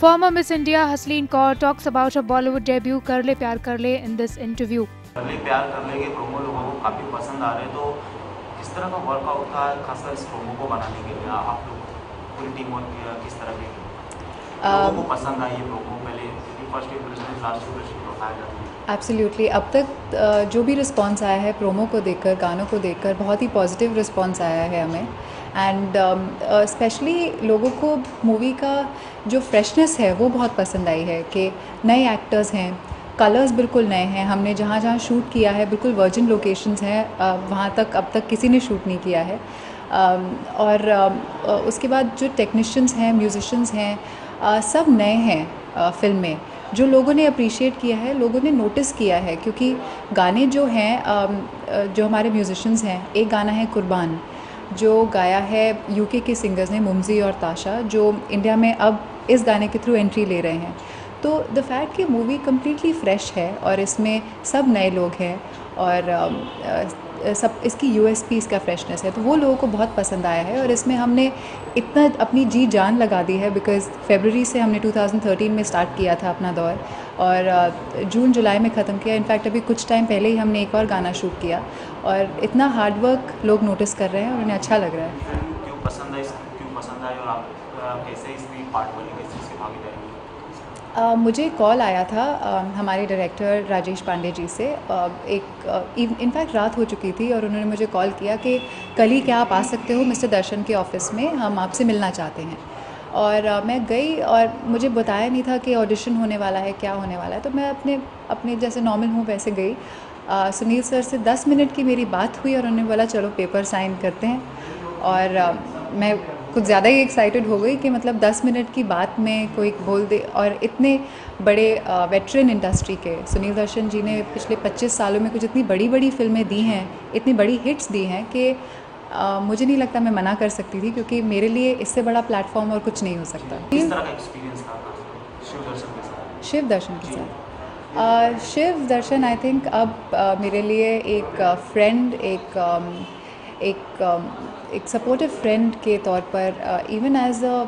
Former Miss India Hasleen Kaur talks about her Bollywood debut Karle Pyar Karle in this interview. करले प्यार करले के promo लोगों को काफ़ी पसंद आ रहे हैं तो किस तरह का वर्कआउट था खासकर इस प्रोमो को बनाने के लिए? आप लोग पूरी टीम और किस तरह के लोगों को पसंद आई ये प्रोमो पहले फ़र्स्ट इंप्रेशन लास्ट इंप्रेशन बताया जाता है एब्सोल्युटली अब तक जो भी रिस्पांस आया है प्रोमो को देखकर गानों को देखकर बहुत ही पॉजिटिव रिस्पांस आया है हमें। एंड स्पेशली लोगों को मूवी का जो फ्रेशनेस है, वो बहुत पसंद आई है कि नए एक्टर्स हैं कलर्स बिल्कुल नए हैं। हमने जहाँ जहाँ शूट किया है, बिल्कुल वर्जिन लोकेशंस हैं वहाँ तक अब तक किसी ने शूट नहीं किया है। और उसके बाद जो टेक्नीशियंस हैं म्यूजिशंस हैं सब नए हैं फ़िल्म में। जो लोगों ने अप्रिशिएट किया है, लोगों ने नोटिस किया है, क्योंकि गाने जो हैं जो हमारे म्यूजिशंस हैं, एक गाना है कुर्बान। जो गाया है यूके के सिंगर्स ने मुमजी और ताशा जो इंडिया में अब इस गाने के थ्रू एंट्री ले रहे हैं। तो द फैक्ट कि मूवी कम्प्लीटली फ्रेश है और इसमें सब नए लोग हैं और सब इसकी यू एस पी इसका फ्रेशनेस है तो वो लोगों को बहुत पसंद आया है और इसमें हमने इतना अपनी जी जान लगा दी है बिकॉज़ फेबररी से हमने 2013 में स्टार्ट किया था अपना दौर। और जून जुलाई में ख़त्म किया। इनफैक्ट अभी कुछ टाइम पहले ही हमने एक और गाना शूट किया। और इतना हार्ड वर्क लोग नोटिस कर रहे हैं और उन्हें अच्छा लग रहा है। क्यों पसंद आई क्यों पसंद आई और आप कैसे इसमें पार्ट बनी? किस चीज़ भागीदारी हुई? मुझे कॉल आया था अ, हमारे डायरेक्टर राजेश पांडे जी से। अ, एक इनफैक्ट रात हो चुकी थी और उन्होंने मुझे कॉल किया कि कल ही क्या आप आ सकते हो मिस्टर दर्शन के ऑफ़िस में? हम आपसे मिलना चाहते हैं। और मैं गई और मुझे बताया नहीं था कि ऑडिशन होने वाला है, क्या होने वाला है। तो मैं अपने अपने जैसे नॉर्मल हूँ, वैसे गई। सुनील सर से 10 मिनट की मेरी बात हुई और उन्होंने बोला, चलो पेपर साइन करते हैं। और मैं कुछ ज़्यादा ही एक्साइटेड हो गई कि मतलब 10 मिनट की बात में कोई बोल दे। और इतने बड़े वेटरन इंडस्ट्री के, सुनील दर्शन जी ने पिछले 25 सालों में कुछ इतनी बड़ी बड़ी फ़िल्में दी हैं, इतनी बड़ी हिट्स दी हैं कि मुझे नहीं लगता मैं मना कर सकती थी क्योंकि मेरे लिए इससे बड़ा प्लेटफॉर्म और कुछ नहीं हो सकता। किस तरह का एक्सपीरियंस था शिव दर्शन के साथ। शिव दर्शन के साथ। शिव दर्शन आई थिंक अब मेरे लिए एक फ्रेंड एक एक एक सपोर्टिव फ्रेंड के तौर पर even as a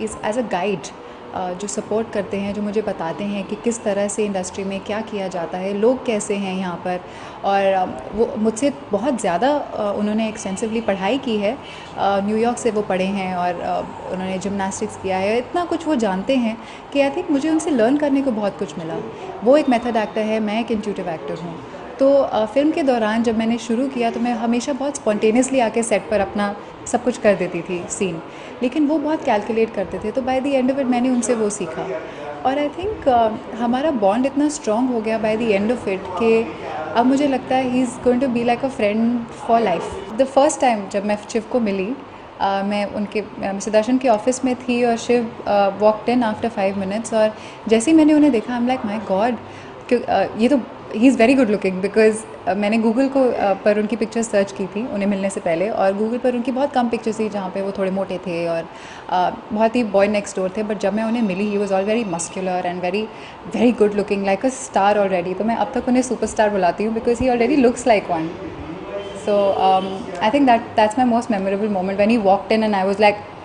as a guide जो सपोर्ट करते हैं, जो मुझे बताते हैं कि किस तरह से इंडस्ट्री में क्या किया जाता है, लोग कैसे हैं यहाँ पर। और वो मुझसे बहुत ज़्यादा उन्होंने एक्सटेंसिवली पढ़ाई की है। न्यूयॉर्क से वो पढ़े हैं और उन्होंने जिमनास्टिक्स किया है। इतना कुछ वो जानते हैं कि आई थिंक मुझे उनसे लर्न करने को बहुत कुछ मिला। वो एक मेथड एक्टर है, मैं एक इंट्यूटिव एक्टर हूँ। तो फ़िल्म के दौरान जब मैंने शुरू किया तो मैं हमेशा बहुत स्पॉन्टेनियसली आके सेट पर अपना सब कुछ कर देती थी सीन। लेकिन वो बहुत कैलकुलेट करते थे तो by the end of it मैंने उनसे वो सीखा। और आई थिंक हमारा बॉन्ड इतना स्ट्रॉन्ग हो गया by the end of it कि अब मुझे लगता है he is going to be like a friend for life the first time जब मैं शिव को मिली अ, मैं उनके मिस्टर दर्शन के ऑफ़िस में थी और Shiv walked in after five minutes और जैसे ही मैंने उन्हें देखा I am like my god क्यों ये तो he is very good looking because मैंने गूगल को अ, पर उनकी पिक्चर्स सर्च की थी उन्हें मिलने से पहले और गूगल पर उनकी बहुत कम पिक्चर्स थी जहाँ पे वो थोड़े मोटे थे और अ, बहुत ही बॉय नेक्स्ट डोर थे बट जब मैं उन्हें मिली he was all very muscular and very very good looking like a star already तो मैं अब तक उन्हें सुपर स्टार बुलाती हूँ because he already looks like one so I think that that's my most memorable moment when when he walked in I was was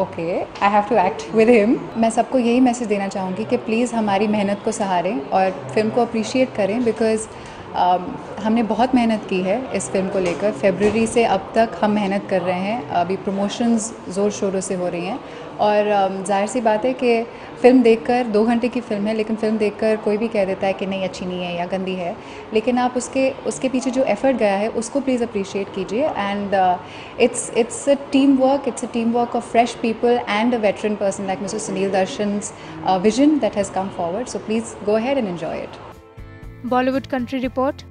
like, I have to act with him मैं सबको यही message देना चाहूँगी कि please हमारी मेहनत को सहारें और फ़िल्म को अप्रिशिएट करें बिकॉज़ हमने बहुत मेहनत की है इस फ़िल्म को लेकर। फेबररी से अब तक हम मेहनत कर रहे हैं। अभी प्रमोशंस ज़ोर शोरों से हो रही हैं। और um, ज़ाहिर सी बात है कि फ़िल्म देखकर दो घंटे की फ़िल्म है लेकिन फ़िल्म देखकर कोई भी कह देता है कि नहीं अच्छी नहीं है या गंदी है। लेकिन आप उसके उसके पीछे जो एफ़र्ट गया है उसको प्लीज़ अप्रिशिएट कीजिए। And it's it's a team work it's a team work of fresh people and a veteran person like mister Sunil Darshan vision that has come come so please go ahead and enjoy it. Bollywood Country Report